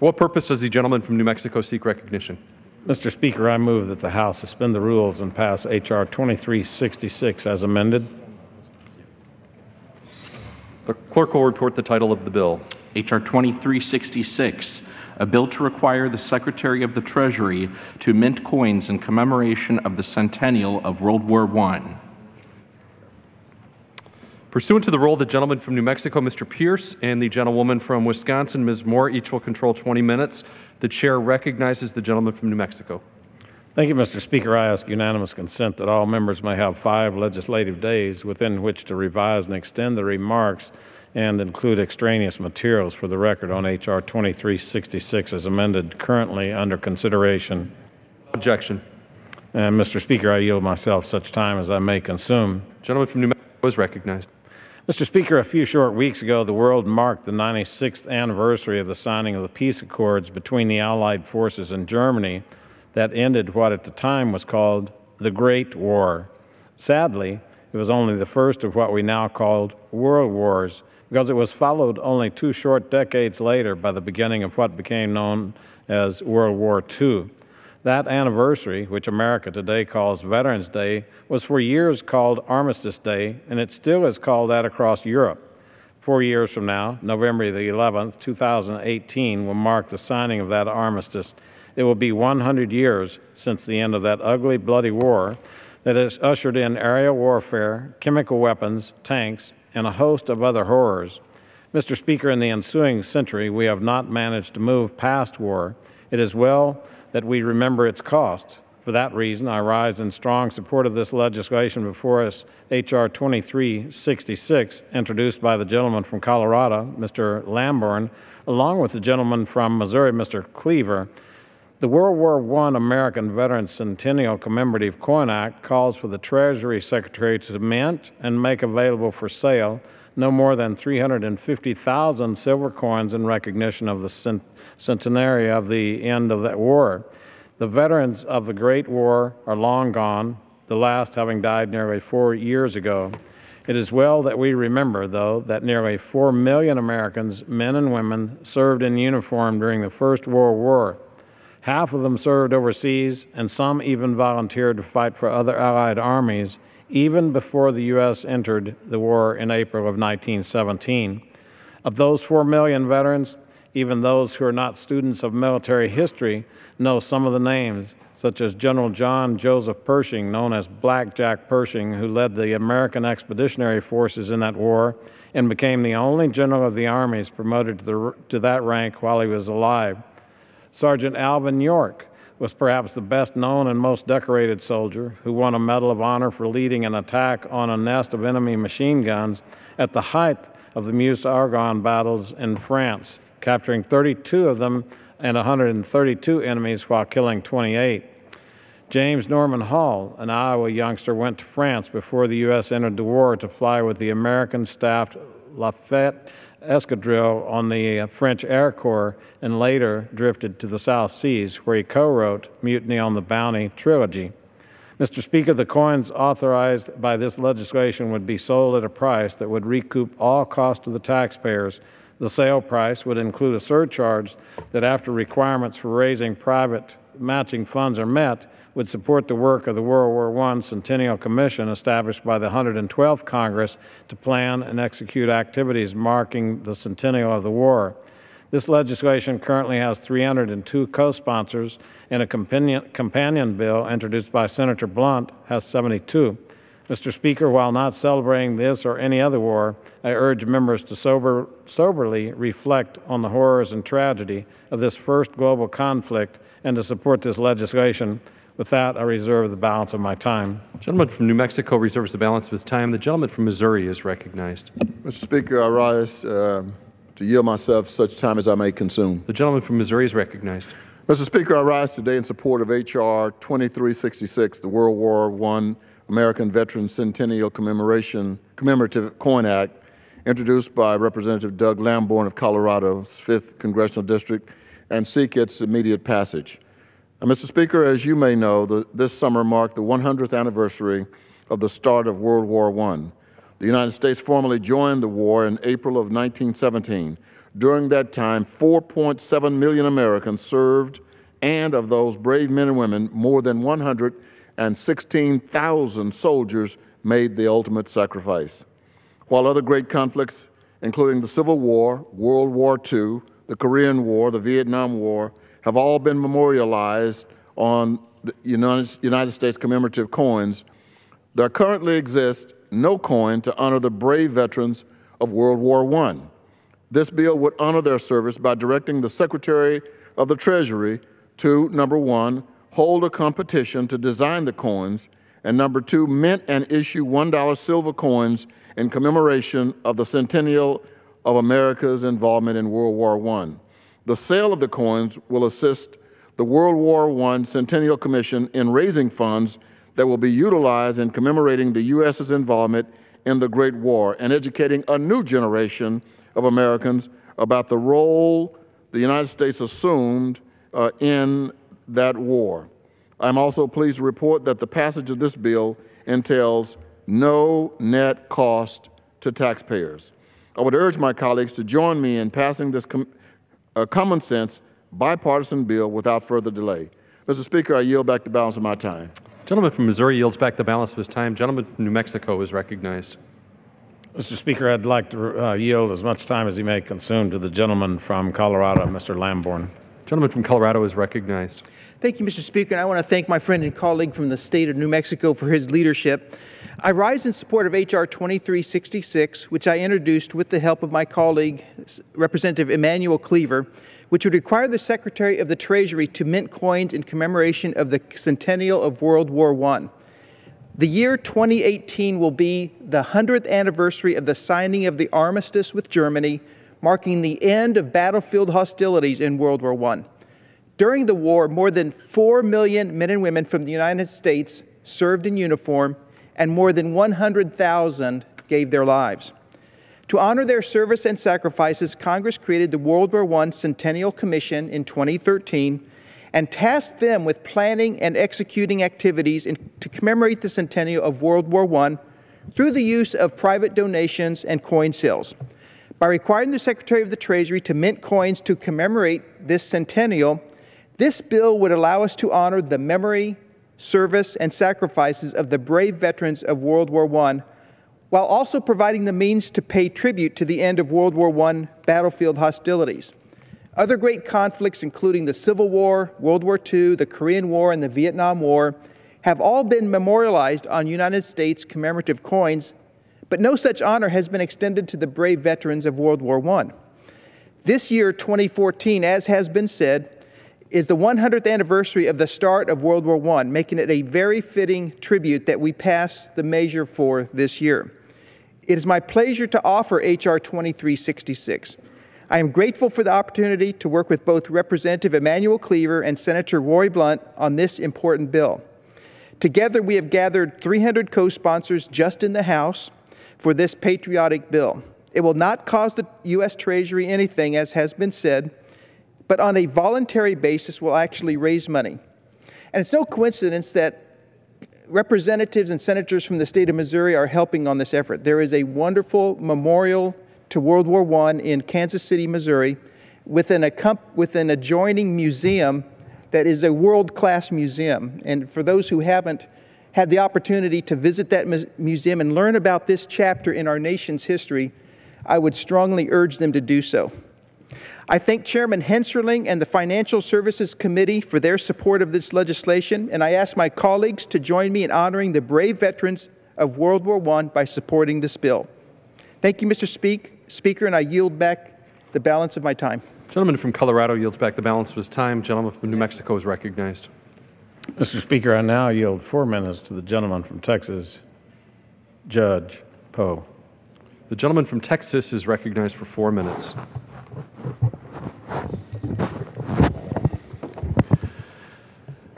For what purpose does the gentleman from New Mexico seek recognition? Mr. Speaker, I move that the House suspend the rules and pass H.R. 2366 as amended. The clerk will report the title of the bill. H.R. 2366, a bill to require the Secretary of the Treasury to mint coins in commemoration of the centennial of World War I. Pursuant to the rule, the gentleman from New Mexico, Mr. Pearce, and the gentlewoman from Wisconsin, Ms. Moore, each will control 20 minutes. The chair recognizes the gentleman from New Mexico. Thank you, Mr. Speaker. I ask unanimous consent that all members may have five legislative days within which to revise and extend the remarks and include extraneous materials for the record on H.R. 2366 as amended currently under consideration. Objection. And, Mr. Speaker, I yield myself such time as I may consume. Gentleman from New Mexico is recognized. Mr. Speaker, a few short weeks ago, the world marked the 96th anniversary of the signing of the peace accords between the Allied forces and Germany that ended what at the time was called the Great War. Sadly, it was only the first of what we now call world wars because it was followed only two short decades later by the beginning of what became known as World War II. That anniversary, which America today calls Veterans Day, was for years called Armistice Day, and it still is called that across Europe. Four years from now, November the 11th, 2018, will mark the signing of that armistice. It will be 100 years since the end of that ugly, bloody war that has ushered in aerial warfare, chemical weapons, tanks, and a host of other horrors. Mr. Speaker, in the ensuing century, we have not managed to move past war. It is well that we remember its cost. For that reason, I rise in strong support of this legislation before us, H.R. 2366, introduced by the gentleman from Colorado, Mr. Lamborn, along with the gentleman from Missouri, Mr. Cleaver. The World War I American Veterans Centennial Commemorative Coin Act calls for the Treasury Secretary to mint and make available for sale no more than 350,000 silver coins in recognition of the centenary of the end of that war. The veterans of the Great War are long gone, the last having died nearly four years ago. It is well that we remember, though, that nearly 4 million Americans, men and women, served in uniform during the First World War. Half of them served overseas, and some even volunteered to fight for other Allied armies even before the U.S. entered the war in April of 1917. Of those 4 million veterans, even those who are not students of military history know some of the names, such as General John Joseph Pershing, known as Black Jack Pershing, who led the American Expeditionary Forces in that war and became the only general of the armies promoted to, the, to that rank while he was alive. Sergeant Alvin York, was perhaps the best known and most decorated soldier who won a Medal of Honor for leading an attack on a nest of enemy machine guns at the height of the Meuse-Argonne battles in France, capturing 32 of them and 132 enemies while killing 28. James Norman Hall, an Iowa youngster, went to France before the U.S. entered the war to fly with the American staffed Lafayette escadrille on the French Air Corps and later drifted to the South Seas, where he co wrote Mutiny on the Bounty trilogy. Mr. Speaker, the coins authorized by this legislation would be sold at a price that would recoup all costs to the taxpayers. The sale price would include a surcharge that, after requirements for raising private matching funds are met, would support the work of the World War I Centennial Commission established by the 112th Congress to plan and execute activities marking the centennial of the war. This legislation currently has 302 co-sponsors, and a companion, companion bill introduced by Senator Blunt has 72. Mr. Speaker, while not celebrating this or any other war, I urge members to sober, soberly reflect on the horrors and tragedy of this first global conflict and to support this legislation. With that, I reserve the balance of my time. The gentleman from New Mexico reserves the balance of his time. The gentleman from Missouri is recognized. Mr. Speaker, I rise uh, to yield myself such time as I may consume. The gentleman from Missouri is recognized. Mr. Speaker, I rise today in support of H.R. 2366, the World War I American Veterans Centennial Commemoration Commemorative Coin Act, introduced by Representative Doug Lamborn of Colorado's 5th Congressional District, and seek its immediate passage. Mr. Speaker, as you may know, the, this summer marked the 100th anniversary of the start of World War I. The United States formally joined the war in April of 1917 During that time, 4.7 million Americans served, and of those brave men and women, more than 116,000 soldiers made the ultimate sacrifice. While other great conflicts, including the Civil War, World War II, the Korean War, the Vietnam War, have all been memorialized on the United, States commemorative coins, there currently exists no coin to honor the brave veterans of World War I. This bill would honor their service by directing the Secretary of the Treasury to, number one, hold a competition to design the coins, and number two, mint and issue $1 silver coins in commemoration of the centennial of America's involvement in World War I. The sale of the coins will assist the World War I Centennial Commission in raising funds that will be utilized in commemorating the U.S.'s involvement in the Great War and educating a new generation of Americans about the role the United States assumed uh, in that war. I'm also pleased to report that the passage of this bill entails no net cost to taxpayers. I would urge my colleagues to join me in passing this com uh, common sense bipartisan bill without further delay. Mr. Speaker, I yield back the balance of my time. Gentleman from Missouri yields back the balance of his time. Gentleman from New Mexico is recognized. Mr. Speaker, I'd like to uh, yield as much time as he may consume to the gentleman from Colorado, Mr. Lamborn. Gentleman from Colorado is recognized. Thank you, Mr. Speaker. And I want to thank my friend and colleague from the state of New Mexico for his leadership. I rise in support of H.R. 2366, which I introduced with the help of my colleague, Representative Emanuel Cleaver, which would require the Secretary of the Treasury to mint coins in commemoration of the centennial of World War I. The year 2018 will be the 100th anniversary of the signing of the armistice with Germany, marking the end of battlefield hostilities in World War I. During the war, more than 4 million men and women from the United States served in uniform, and more than 100,000 gave their lives. To honor their service and sacrifices, Congress created the World War I Centennial Commission in 2013 and tasked them with planning and executing activities in, to commemorate the centennial of World War I through the use of private donations and coin sales. By requiring the Secretary of the Treasury to mint coins to commemorate this centennial, this bill would allow us to honor the memory, service, and sacrifices of the brave veterans of World War I while also providing the means to pay tribute to the end of World War I battlefield hostilities. Other great conflicts, including the Civil War, World War II, the Korean War, and the Vietnam War, have all been memorialized on United States commemorative coins, but no such honor has been extended to the brave veterans of World War I. This year, 2014, as has been said, is the 100th anniversary of the start of World War I, making it a very fitting tribute that we pass the measure for this year. It is my pleasure to offer H.R. 2366. I am grateful for the opportunity to work with both Representative Emanuel Cleaver and Senator Roy Blunt on this important bill. Together, we have gathered 300 co sponsors just in the House for this patriotic bill. It will not cost the U.S. Treasury anything, as has been said, but on a voluntary basis will actually raise money. And it's no coincidence that representatives and senators from the state of Missouri are helping on this effort. There is a wonderful memorial to World War I in Kansas City, Missouri, with an, with an adjoining museum that is a world class museum. And for those who haven't had the opportunity to visit that mu museum and learn about this chapter in our nation's history, I would strongly urge them to do so. I thank Chairman Hensarling and the Financial Services Committee for their support of this legislation, and I ask my colleagues to join me in honoring the brave veterans of World War I by supporting this bill. Thank you, Mr. Speak, Speaker, and I yield back the balance of my time. Gentleman from Colorado yields back the balance of his time. Gentleman from New Mexico is recognized. Mr. Speaker, I now yield four minutes to the gentleman from Texas, Judge Poe. The gentleman from Texas is recognized for four minutes.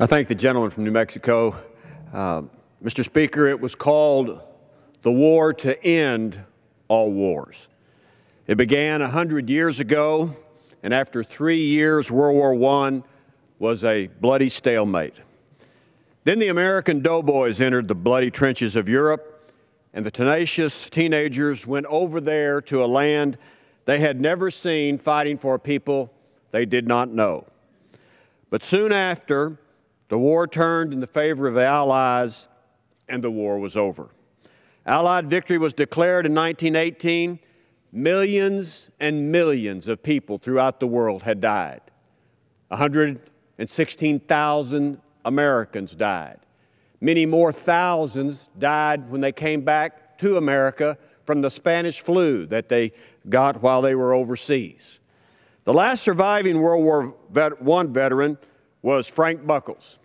I thank the gentleman from New Mexico. Uh, Mr. Speaker, it was called the war to end all wars. It began 100 years ago, and after three years, World War I was a bloody stalemate. Then the American doughboys entered the bloody trenches of Europe, and the tenacious teenagers went over there to a land they had never seen fighting for people they did not know. But soon after, the war turned in the favor of the Allies and the war was over. Allied victory was declared in 1918. Millions and millions of people throughout the world had died. 116,000 Americans died. Many more thousands died when they came back to America from the Spanish flu that they got while they were overseas. The last surviving World War I veteran was Frank Buckles.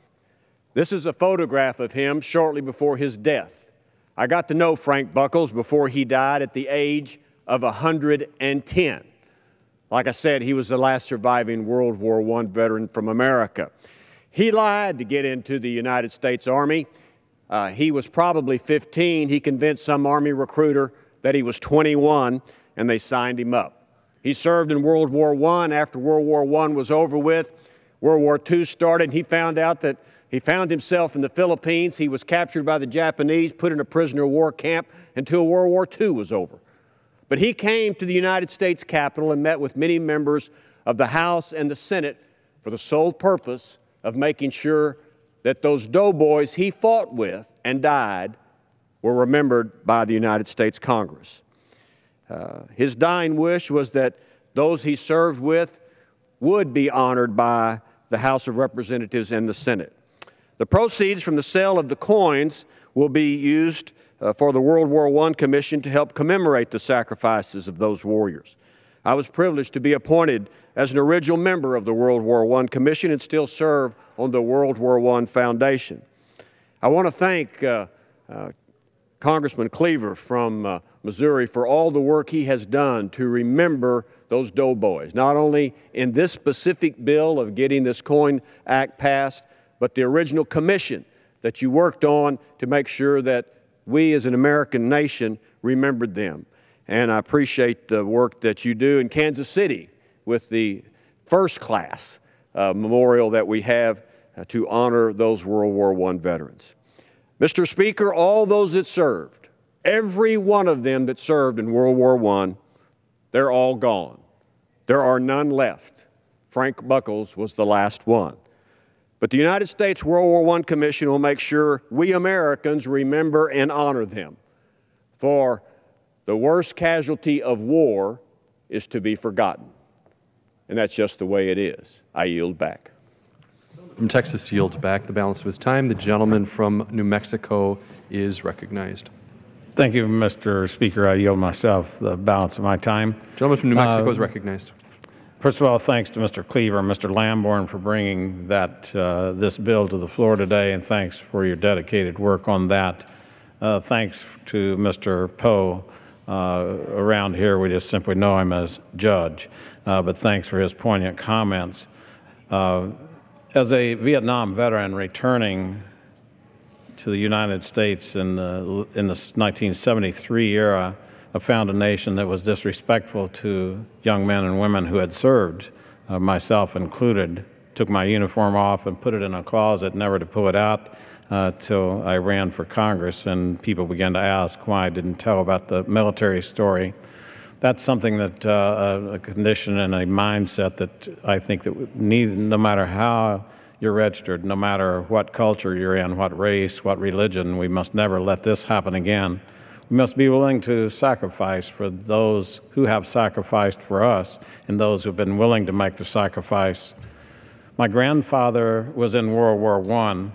This is a photograph of him shortly before his death. I got to know Frank Buckles before he died at the age of 110. Like I said, he was the last surviving World War I veteran from America. He lied to get into the United States Army. Uh, he was probably 15. He convinced some Army recruiter that he was 21, and they signed him up. He served in World War I. After World War I was over with, World War II started. And he found out that he found himself in the Philippines. He was captured by the Japanese, put in a prisoner of war camp until World War II was over. But he came to the United States Capitol and met with many members of the House and the Senate for the sole purpose of making sure that those doughboys he fought with and died were remembered by the United States Congress. Uh, his dying wish was that those he served with would be honored by the House of Representatives and the Senate. The proceeds from the sale of the coins will be used uh, for the World War I Commission to help commemorate the sacrifices of those warriors. I was privileged to be appointed as an original member of the World War I Commission and still serve on the World War I Foundation. I want to thank uh, uh, Congressman Cleaver from uh, Missouri for all the work he has done to remember those doughboys, not only in this specific bill of getting this Coin Act passed, but the original commission that you worked on to make sure that we as an American nation remembered them. And I appreciate the work that you do in Kansas City with the first class uh, memorial that we have uh, to honor those World War I veterans. Mr. Speaker, all those that served, every one of them that served in World War I, they're all gone. There are none left. Frank Buckles was the last one. But the United States World War I Commission will make sure we Americans remember and honor them. For the worst casualty of war is to be forgotten. And that's just the way it is. I yield back. From Texas yields back the balance of his time. The gentleman from New Mexico is recognized. Thank you, Mr. Speaker. I yield myself the balance of my time. Gentleman from New Mexico Uh, is recognized. First of all, thanks to Mr. Cleaver and Mr. Lamborn for bringing that, uh, this bill to the floor today, and thanks for your dedicated work on that. Uh, Thanks to Mr. Poe. Uh, Around here, we just simply know him as Judge, Uh, but thanks for his poignant comments. Uh, As a Vietnam veteran returning to the United States in the, in the 1973 era, I found a nation that was disrespectful to young men and women who had served, uh, myself included. Took my uniform off and put it in a closet, never to pull it out uh, till I ran for Congress, and people began to ask why I didn't tell about the military story. That's something that uh, a condition and a mindset that I think that need, no matter how you're registered, no matter what culture you're in, what race, what religion, we must never let this happen again. We must be willing to sacrifice for those who have sacrificed for us and those who've been willing to make the sacrifice. My grandfather was in World War I.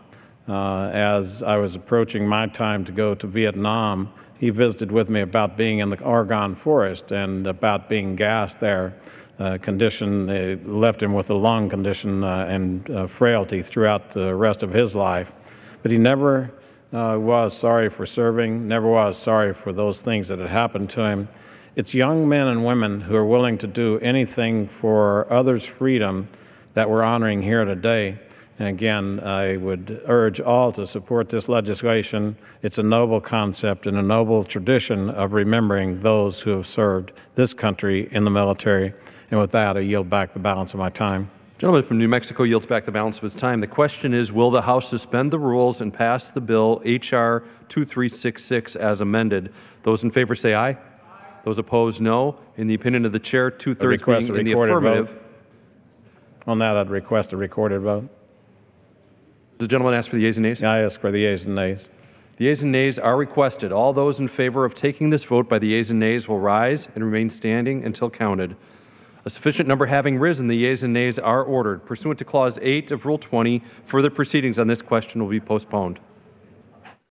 Uh, as I was approaching my time to go to Vietnam, he visited with me about being in the Argonne Forest and about being gassed there. Uh, condition uh, left him with a lung condition uh, and uh, frailty throughout the rest of his life. But he never uh, was sorry for serving, never was sorry for those things that had happened to him. It's young men and women who are willing to do anything for others' freedom that we're honoring here today. And again, I would urge all to support this legislation. It's a noble concept and a noble tradition of remembering those who have served this country in the military. And with that, I yield back the balance of my time. Gentleman from New Mexico yields back the balance of his time. The question is, will the House suspend the rules and pass the bill H.R. 2366 as amended? Those in favor say aye. Those opposed, no. In the opinion of the chair, two-thirds being in the recorded vote. affirmative. On that, I'd request a recorded vote. Does the gentleman ask for the yeas and nays? I ask for the yeas and nays. The yeas and nays are requested. All those in favor of taking this vote by the yeas and nays will rise and remain standing until counted. A sufficient number having risen, the yeas and nays are ordered. Pursuant to Clause 8 of Rule 20, further proceedings on this question will be postponed.